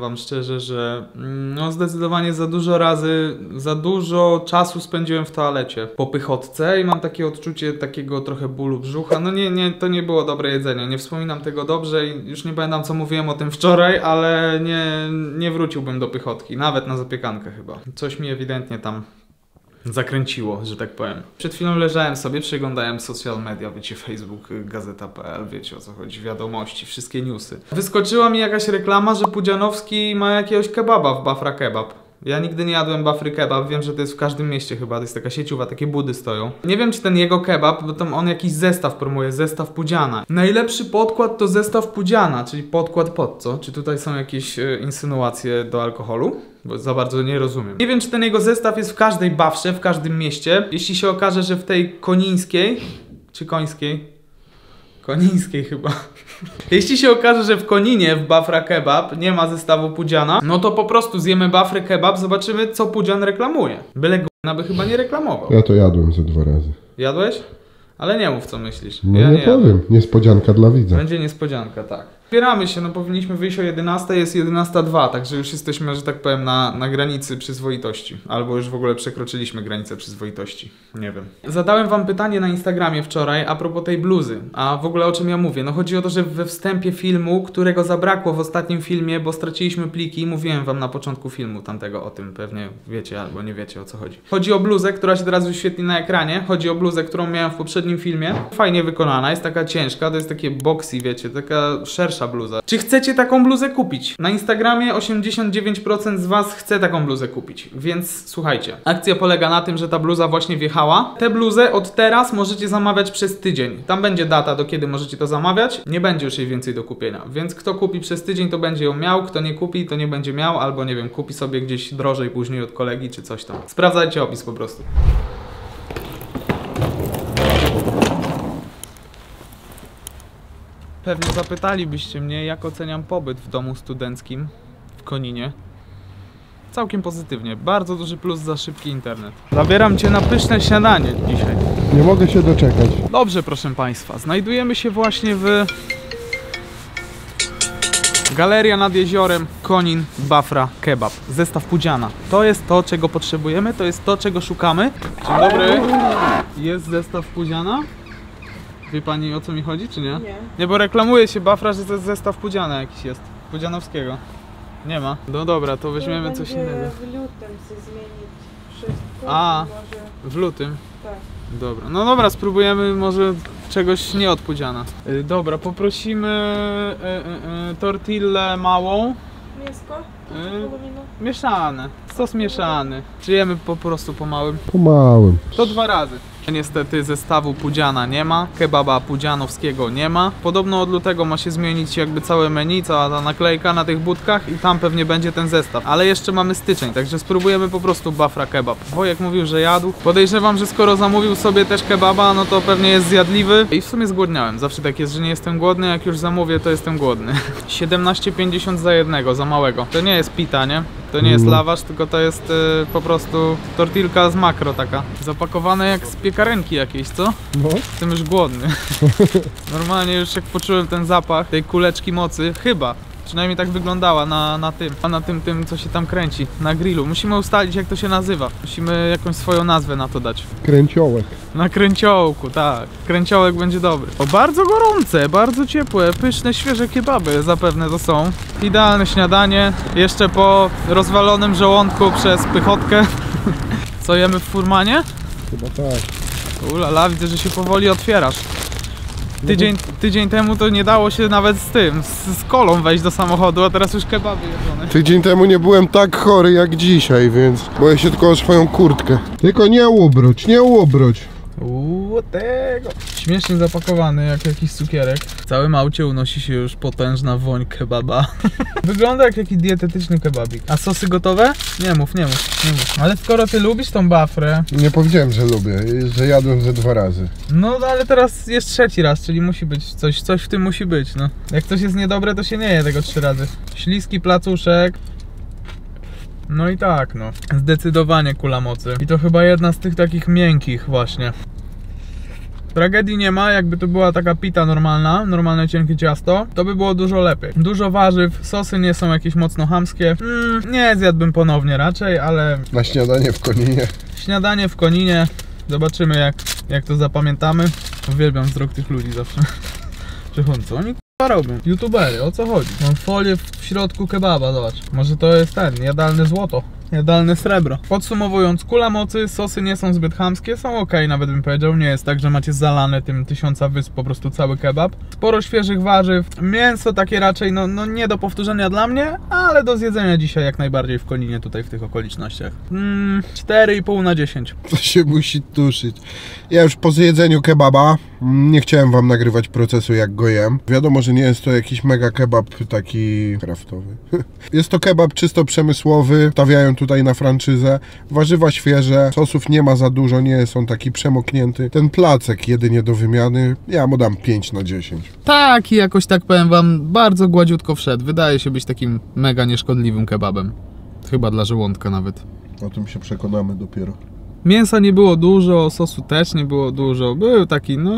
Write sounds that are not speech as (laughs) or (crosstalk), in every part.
wam szczerze, że mm, no zdecydowanie za dużo razy, za dużo czasu spędziłem w toalecie po pychotce i mam takie odczucie takiego trochę bólu brzucha. No nie, nie, to nie było dobre jedzenie, nie wspominam tego dobrze i już nie pamiętam co mówiłem o tym wczoraj, ale nie, nie wróciłbym do pychotki, nawet na zapiekankę chyba. Coś mi ewidentnie tam zakręciło, że tak powiem. Przed chwilą leżałem sobie, przeglądałem social media, wiecie, Facebook, gazeta.pl, wiecie o co chodzi, wiadomości, wszystkie newsy. Wyskoczyła mi jakaś reklama, że Pudzianowski ma jakiegoś kebaba w Bafra Kebab. Ja nigdy nie jadłem Bafry Kebab, wiem, że to jest w każdym mieście chyba, to jest taka sieciowa, takie budy stoją. Nie wiem, czy ten jego kebab, bo tam on jakiś zestaw promuje, zestaw Pudziana. Najlepszy podkład to zestaw Pudziana, czyli podkład pod co? Czy tutaj są jakieś e, insynuacje do alkoholu? Bo za bardzo nie rozumiem. Nie wiem, czy ten jego zestaw jest w każdej Bafrze, w każdym mieście. Jeśli się okaże, że w tej konińskiej, czy końskiej, Konińskiej chyba. Jeśli się okaże, że w Koninie w Bafra Kebab nie ma zestawu Pudziana, no to po prostu zjemy Bafry Kebab, zobaczymy co Pudzian reklamuje. Byle g***na by chyba nie reklamował. Ja to jadłem ze dwa razy. Jadłeś? Ale nie mów co myślisz. No ja nie, jadłem. powiem, niespodzianka dla widza. Będzie niespodzianka, tak. Zbieramy się, no powinniśmy wyjść o 11, jest 11.02, także już jesteśmy, że tak powiem, na, na granicy przyzwoitości. Albo już w ogóle przekroczyliśmy granicę przyzwoitości. Nie wiem. Zadałem wam pytanie na Instagramie wczoraj a propos tej bluzy. A w ogóle o czym ja mówię? No chodzi o to, że we wstępie filmu, którego zabrakło w ostatnim filmie, bo straciliśmy pliki, mówiłem wam na początku filmu tamtego o tym, pewnie wiecie albo nie wiecie o co chodzi. Chodzi o bluzę, która się teraz wyświetli na ekranie. Chodzi o bluzę, którą miałem w poprzednim filmie. Fajnie wykonana, jest taka ciężka, to jest takie boxy, wiecie, taka szersza bluza. Czy chcecie taką bluzę kupić? Na Instagramie 89% z was chce taką bluzę kupić, więc słuchajcie. Akcja polega na tym, że ta bluza właśnie wjechała. Tę bluzę od teraz możecie zamawiać przez tydzień. Tam będzie data, do kiedy możecie to zamawiać. Nie będzie już jej więcej do kupienia. Więc kto kupi przez tydzień, to będzie ją miał. Kto nie kupi, to nie będzie miał. Albo nie wiem, kupi sobie gdzieś drożej później od kolegi czy coś tam. Sprawdzajcie opis po prostu. Pewnie zapytalibyście mnie, jak oceniam pobyt w domu studenckim w Koninie. Całkiem pozytywnie. Bardzo duży plus za szybki internet. Zabieram cię na pyszne śniadanie dzisiaj. Nie mogę się doczekać. Dobrze, proszę Państwa. Znajdujemy się właśnie w Galeria nad jeziorem Konin Bafra Kebab. Zestaw Pudziana. To jest to, czego potrzebujemy, to jest to, czego szukamy. Dzień dobry. Jest zestaw Pudziana? Wie Pani o co mi chodzi, czy nie? Nie. Nie, bo reklamuje się Bafra, że to jest zestaw Pudziana jakiś jest. Pudzianowskiego. Nie ma. No dobra, to weźmiemy coś innego. w lutym się zmienić wszystko. A. Może W lutym. tak. Dobra, no dobra, spróbujemy może czegoś nie od Pudziana. Y, dobra, poprosimy y, y, y, tortillę małą, Mięsko? y, mieszane, sos mieszany. Czyjemy po prostu po małym. Po małym. To dwa razy. Niestety zestawu Pudziana nie ma, kebaba pudzianowskiego nie ma. Podobno od lutego ma się zmienić jakby całe menu, cała ta naklejka na tych budkach i tam pewnie będzie ten zestaw. Ale jeszcze mamy styczeń, także spróbujemy po prostu Bafra kebab. Wojek mówił, że jadł. Podejrzewam, że skoro zamówił sobie też kebaba, no to pewnie jest zjadliwy. I w sumie zgłodniałem. Zawsze tak jest, że nie jestem głodny, jak już zamówię, to jestem głodny. (laughs) 17,50 za jednego, za małego. To nie jest pita, nie? To nie jest No. lawasz, tylko to jest y, po prostu tortilka z makro taka. Zapakowane jak z piekarenki jakiejś, co? No. Jestem już głodny. (laughs) Normalnie już jak poczułem ten zapach tej kuleczki mocy, chyba. Przynajmniej tak wyglądała na, na tym, a na tym, tym, co się tam kręci, na grillu. Musimy ustalić, jak to się nazywa. Musimy jakąś swoją nazwę na to dać. Kręciołek. Na kręciołku, tak. Kręciołek będzie dobry. O, bardzo gorące, bardzo ciepłe, pyszne, świeże kebaby zapewne to są. Idealne śniadanie, jeszcze po rozwalonym żołądku przez pychotkę. (laughs) Co jemy w furmanie? Chyba tak. Ulala, widzę, że się powoli otwierasz. Tydzień, tydzień temu to nie dało się nawet z tym, z, z kolą wejść do samochodu, a teraz już kebaby jedzone. Tydzień temu nie byłem tak chory jak dzisiaj, więc boję się tylko o swoją kurtkę. Tylko nie łobroć, nie łobroć. Uuu, tego. Śmiesznie zapakowany, jak jakiś cukierek. W całym aucie unosi się już potężna woń kebaba. (laughs) Wygląda jak jakiś dietetyczny kebabik. A sosy gotowe? Nie mów, nie mów, nie mów. Ale skoro ty lubisz tą bafrę, Nie powiedziałem, że lubię, że jadłem ze dwa razy. no ale teraz jest trzeci raz, czyli musi być coś, coś w tym musi być, no. Jak coś jest niedobre, to się nie je tego trzy razy. Śliski placuszek. No i tak, no. Zdecydowanie kula mocy. I to chyba jedna z tych takich miękkich właśnie. Tragedii nie ma, jakby to była taka pita normalna, normalne cienkie ciasto, to by było dużo lepiej. Dużo warzyw, sosy nie są jakieś mocno chamskie. Mm, nie zjadłbym ponownie raczej, ale Na śniadanie w Koninie. śniadanie w Koninie. Zobaczymy jak, jak to zapamiętamy. Uwielbiam wzrok tych ludzi zawsze. (laughs) Przychodzą, co oni robią? YouTubery, o co chodzi? Mam folię w, w środku kebaba, zobacz. Może to jest ten, jadalne złoto. Jadalne srebro. Podsumowując, kula mocy, sosy nie są zbyt chamskie, są ok, nawet bym powiedział. Nie jest tak, że macie zalane tym tysiąca wysp po prostu cały kebab. Sporo świeżych warzyw, mięso takie raczej, no, no nie do powtórzenia dla mnie, ale do zjedzenia dzisiaj jak najbardziej w Koninie tutaj w tych okolicznościach. Mm, 4,5 na 10. To się musi tuszyć. Ja już po zjedzeniu kebaba nie chciałem wam nagrywać procesu jak go jem. Wiadomo, że nie jest to jakiś mega kebab taki kraftowy. (laughs) Jest to kebab czysto przemysłowy. Stawiają tutaj na franczyzę. Warzywa świeże, sosów nie ma za dużo, nie jest on taki przemoknięty. Ten placek jedynie do wymiany, ja mu dam 5 na 10. Tak, i jakoś tak powiem wam, bardzo gładziutko wszedł. Wydaje się być takim mega nieszkodliwym kebabem. Chyba dla żołądka nawet. O tym się przekonamy dopiero. Mięsa nie było dużo, sosu też nie było dużo. Był taki, no,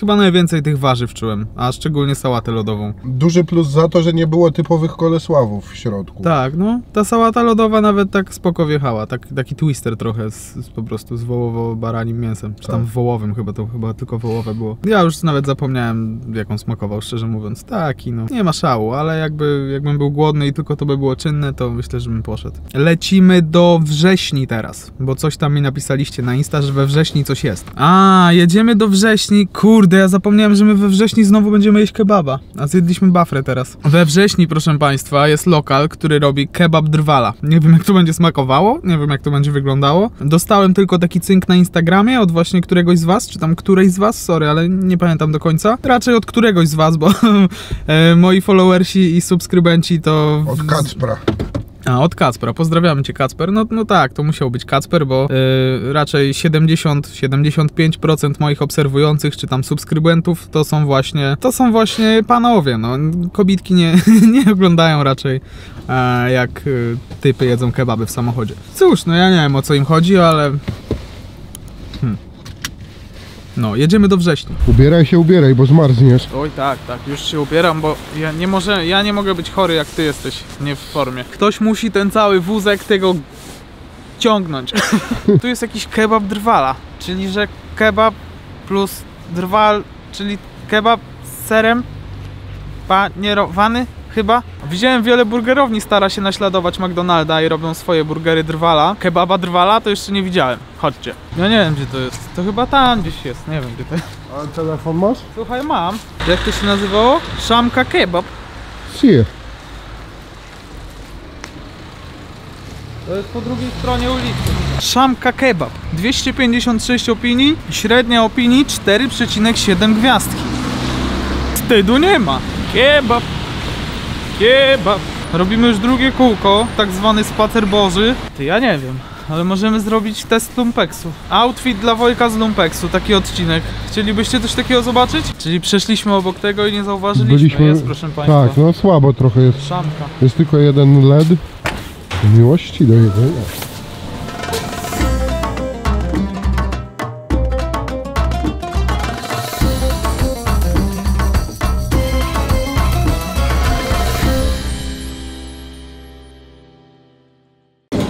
chyba najwięcej tych warzyw czułem, a szczególnie sałatę lodową. Duży plus za to, że nie było typowych kolesławów w środku. Tak, no, ta sałata lodowa nawet tak spoko wjechała, tak, taki twister trochę z, z po prostu z wołowo-baranim mięsem, czy tam Tak. wołowym chyba, to chyba tylko wołowe było. Ja już nawet zapomniałem, jak on smakował, szczerze mówiąc. Taki, no, nie ma szału, ale jakby, jakbym był głodny i tylko to by było czynne, to myślę, że bym poszedł. Lecimy do wrześni teraz, bo coś tam mi napisaliście na Insta, że we wrześni coś jest. A, jedziemy do wrześni, kurde, ja zapomniałem, że my we wrześni znowu będziemy jeść kebaba, a zjedliśmy bafrę teraz. We wrześni, proszę Państwa, jest lokal, który robi kebab drwala. Nie wiem, jak to będzie smakowało, nie wiem, jak to będzie wyglądało. Dostałem tylko taki cynk na Instagramie od właśnie któregoś z Was, czy tam którejś z Was, sorry, ale nie pamiętam do końca. Raczej od któregoś z Was, bo (laughs) e, moi followersi i subskrybenci to... Od Kacpra. A, od Kacpra. Pozdrawiamy Cię, Kacper. No, no tak, to musiał być Kacper, bo yy, raczej 70-75% moich obserwujących, czy tam subskrybentów, to są właśnie, to są właśnie panowie, no. Kobitki nie, (laughs) nie oglądają raczej, e, jak y, typy jedzą kebaby w samochodzie. Cóż, no ja nie wiem, o co im chodzi, ale... No, jedziemy do września. Ubieraj się, ubieraj, bo zmarzniesz. Oj tak, tak, już się ubieram, bo ja nie, może, ja nie mogę być chory jak ty jesteś, nie w formie. Ktoś musi ten cały wózek tego ciągnąć. (laughs) tu jest jakiś kebab drwala, czyli że kebab plus drwal, czyli kebab z serem panierowany chyba. Widziałem wiele burgerowni stara się naśladować McDonalda i robią swoje burgery drwala. Kebaba drwala to jeszcze nie widziałem. Chodźcie. Ja nie wiem gdzie to jest. To chyba tam gdzieś jest, nie wiem gdzie to jest. A telefon masz? Słuchaj, mam. Jak to się nazywało? Szamka kebab. Sie. To jest po drugiej stronie ulicy. Szamka kebab. 256 opinii, średnia opinii 4,7 gwiazdki. Wstydu nie ma. Kebab. Kebab. Robimy już drugie kółko, tak zwany spacer boży. Ty, ja nie wiem. Ale możemy zrobić test lumpeksu. Outfit dla Wojka z lumpeksu, taki odcinek. Chcielibyście coś takiego zobaczyć? Czyli przeszliśmy obok tego i nie zauważyliśmy. Jest, proszę Państwa. Tak, no słabo trochę jest. Szamka. Jest tylko jeden LED. Miłości do jedzenia.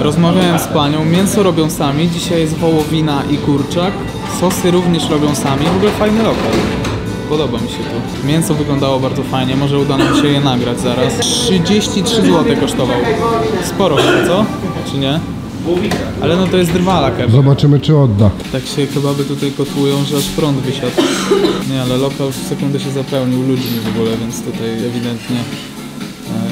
Rozmawiałem z panią, mięso robią sami, dzisiaj jest wołowina i kurczak, sosy również robią sami, w ogóle fajny lokal. Podoba mi się to. Mięso wyglądało bardzo fajnie, może uda nam się je nagrać zaraz. 33 zł kosztował. Sporo chyba, co? Czy nie? Ale no to jest drwala kebab. Zobaczymy, czy odda. Tak się kebaby tutaj kotłują, że aż prąd wysiadł. Nie, ale lokal w sekundę się zapełnił ludźmi w ogóle, więc tutaj ewidentnie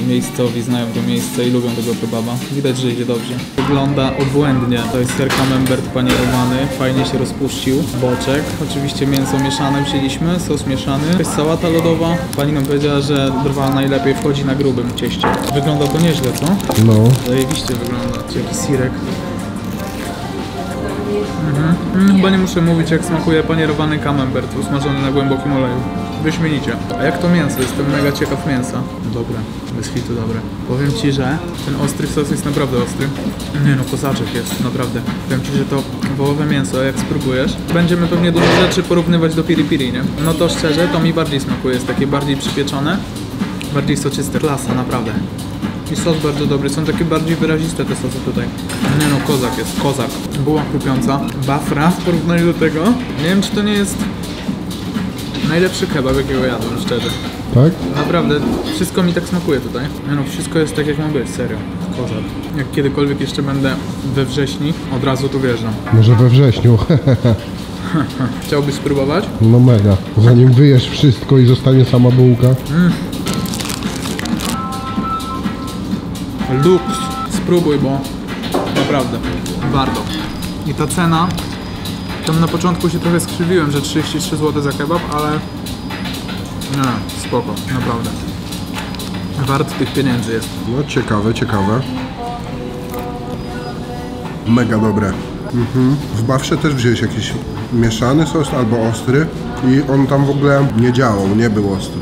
miejscowi znają to miejsce i lubią tego kebaba. Widać, że idzie dobrze. Wygląda obłędnie. To jest ser camembert panierowany, fajnie się rozpuścił. Boczek, oczywiście mięso mieszane wzięliśmy, sos mieszany. Jest sałata lodowa. Pani nam powiedziała, że drwal najlepiej wchodzi na grubym cieście. Wygląda to nieźle, co? No. Zajebiście wygląda. Czy jakiś sirek. Mhm. Mm, Chyba nie muszę mówić jak smakuje panierowany camembert usmażony na głębokim oleju. Wyśmienicie. A jak to mięso? Jestem mega ciekaw mięsa. Dobre, bez hitu dobre. Powiem Ci, że ten ostry sos jest naprawdę ostry. Nie no, kozaczek jest, naprawdę. Powiem Ci, że to wołowe mięso, jak spróbujesz, będziemy pewnie dużo rzeczy porównywać do piri piri, nie? No to szczerze, to mi bardziej smakuje, jest takie bardziej przypieczone, bardziej soczyste. Klasa, naprawdę. I sos bardzo dobry, są takie bardziej wyraziste te sosy tutaj. Nie no, kozak jest, kozak. Była chrupiąca. Bafra w porównaniu do tego. Nie wiem, czy to nie jest najlepszy kebab, jakiego jadłem, szczerze. Tak? Naprawdę, wszystko mi tak smakuje tutaj. No, wszystko jest tak jak ma być, serio. Kozak. Jak kiedykolwiek jeszcze będę we wrześni, od razu tu wjeżdżam. Może we wrześniu. (laughs) Chciałbyś spróbować? No mega. Zanim wyjesz wszystko i zostanie sama bułka. Luks. Spróbuj, bo naprawdę warto. I ta cena, tam na początku się trochę skrzywiłem, że 33 zł za kebab, ale nie, spoko, naprawdę. Wart tych pieniędzy jest. No ciekawe, ciekawe. Mega dobre. Mhm. W Bawsze też wziąłeś jakiś mieszany sos albo ostry i on tam w ogóle nie działał, nie był ostry.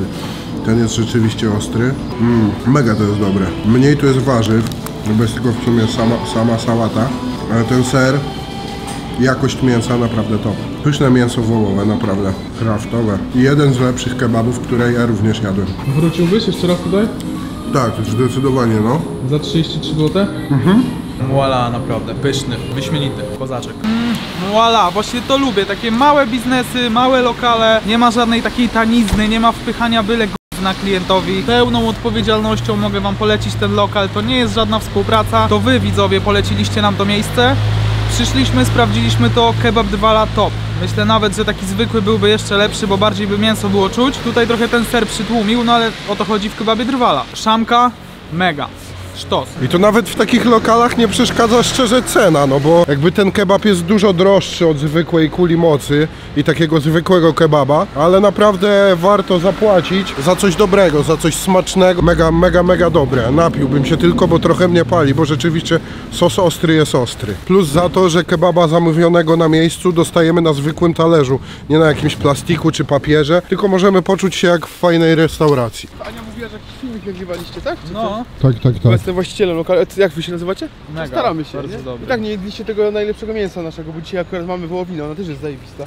Ten jest rzeczywiście ostry. Mm, mega to jest dobre. Mniej tu jest warzyw, no bo jest tylko w sumie sama, sama sałata, ale ten ser, jakość mięsa naprawdę top. Pyszne mięso wołowe, naprawdę. Kraftowe. I jeden z lepszych kebabów, które ja również jadłem. Wróciłbyś jeszcze raz tutaj? Tak, zdecydowanie no. Za 33 zł? Mhm. Voila, naprawdę, pyszny, wyśmienity, kozaczek. Mm, voila, właśnie to lubię, takie małe biznesy, małe lokale, nie ma żadnej takiej tanizny, nie ma wpychania byle na klientowi. Pełną odpowiedzialnością mogę wam polecić ten lokal, to nie jest żadna współpraca, to wy widzowie poleciliście nam to miejsce. Przyszliśmy, sprawdziliśmy to, kebab Dwala top. Myślę nawet, że taki zwykły byłby jeszcze lepszy, bo bardziej by mięso było czuć. Tutaj trochę ten ser przytłumił, no ale o to chodzi w kebabie Drwala. Szamka, mega. Sztos. I to nawet w takich lokalach nie przeszkadza szczerze cena, no bo jakby ten kebab jest dużo droższy od zwykłej kuli mocy i takiego zwykłego kebaba, ale naprawdę warto zapłacić za coś dobrego, za coś smacznego, mega, mega, mega dobre. Napiłbym się tylko, bo trochę mnie pali, bo rzeczywiście sos ostry jest ostry. Plus za to, że kebaba zamówionego na miejscu dostajemy na zwykłym talerzu, nie na jakimś plastiku czy papierze, tylko możemy poczuć się jak w fajnej restauracji. Filmik nagrywaliście, tak? Czy No, Tak, tak, co? Bo jestem właścicielem lokalu. A Jak wy się nazywacie? mega. Staramy się, Bardzo nie? dobry. I tak nie jedliście tego najlepszego mięsa naszego, bo dzisiaj akurat mamy wołowinę, ona też jest zajebista.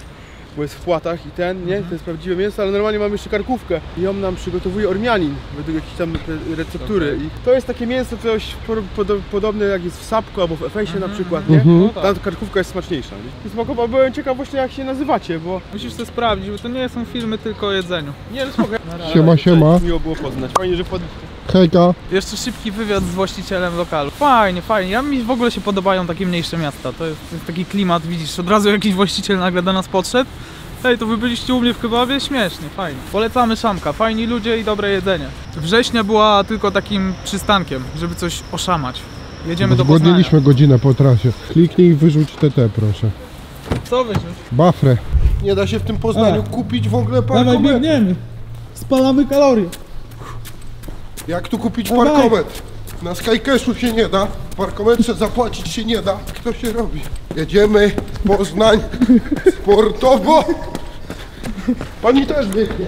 Bo jest w płatach i ten, nie? To jest prawdziwe mięso, ale normalnie mamy jeszcze karkówkę. I ją nam przygotowuje Ormianin, według jakiejś tam receptury. I to jest takie mięso coś po- podo- podobne jak jest w Sapku albo w Efesie na przykład, nie? Mhm. No tak. Ta karkówka jest smaczniejsza. Nie? I smakowo byłem ciekaw właśnie jak się nazywacie, bo... Musisz to sprawdzić, bo to nie są filmy tylko o jedzeniu. Nie, no spoko. Siema, siema. Miło było poznać. Fajnie, że pod... Hejka. Jeszcze szybki wywiad z właścicielem lokalu. Fajnie, fajnie. Ja mi w ogóle się podobają takie mniejsze miasta. To jest, to jest taki klimat, widzisz, od razu jakiś właściciel nagle do nas podszedł. Hej, to wy byliście u mnie w kebabie? Śmiesznie, fajnie. Polecamy Szamka, fajni ludzie i dobre jedzenie. Września była tylko takim przystankiem, żeby coś oszamać. Jedziemy do Poznania. Zgłodniliśmy godzinę po trasie. Kliknij i wyrzuć TT, proszę. Co weźmiesz? Bafrę. Nie da się w tym Poznaniu kupić w ogóle Dawaj, parkometru. biegniemy. Spalamy kalorie. Jak tu kupić Dawaj. parkometr? Na Skycashu się nie da, w parkometrze zapłacić się nie da. Jak to się robi? Jedziemy, Poznań, sportowo. Pani też biegnie.